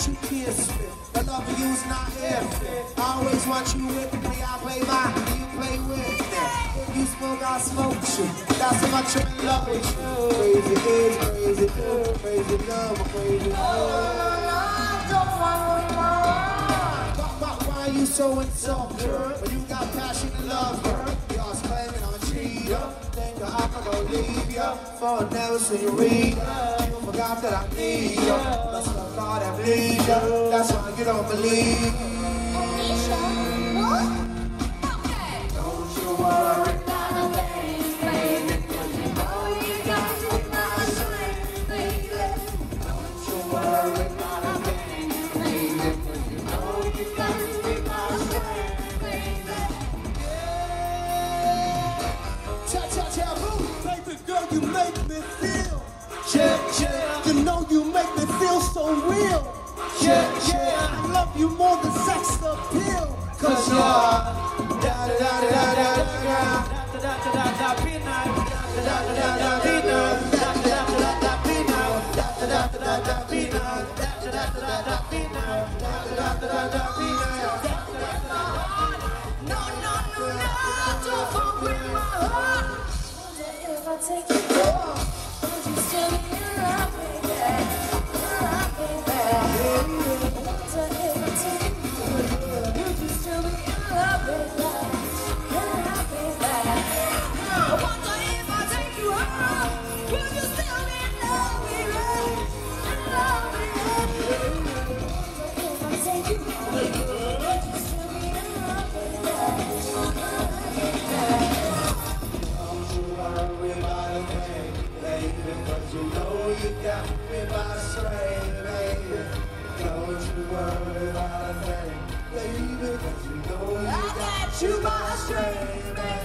want you kiss. The love of you's not if. I always want you with me. I play mine, you play with me. If you smoke, I smoke you. That's how much I'm in love with you. Crazy is crazy, do crazy love, crazy love. Why you so insulted? When you got passion and love, girl. Y'all claiming I'm a cheater. Think I'm gonna leave ya for never see you read. You forgot that I need ya. Let's God, and ya. That's why you don't believe. Don't you worry about a thing, baby, 'cause you know you got to be my strength, baby. Don't you worry about a thing, baby, 'cause you know you got to be my strength, baby. Cha cha cha boom. Baby girl, you make me feel. Yeah, yeah, You know you love you more than sex appeal. Cause you're da da da da da da you a my baby,